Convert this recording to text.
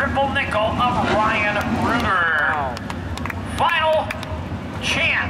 triple nickel of Ryan Ruger. Final chance.